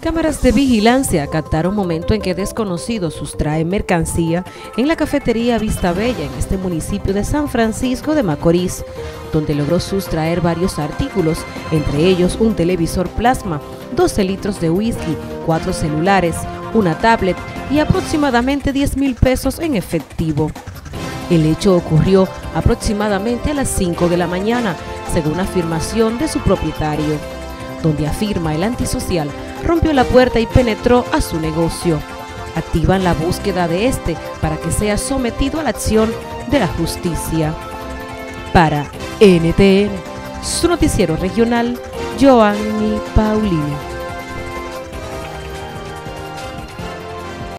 Cámaras de vigilancia captaron momento en que desconocidos sustraen mercancía en la cafetería Vista Bella en este municipio de San Francisco de Macorís, donde logró sustraer varios artículos, entre ellos un televisor plasma, 12 litros de whisky, cuatro celulares, una tablet y aproximadamente 10 mil pesos en efectivo. El hecho ocurrió aproximadamente a las 5 de la mañana, según afirmación de su propietario, donde afirma el antisocial rompió la puerta y penetró a su negocio. Activan la búsqueda de este para que sea sometido a la acción de la justicia. Para NTN, su noticiero regional, Joanny Paulino.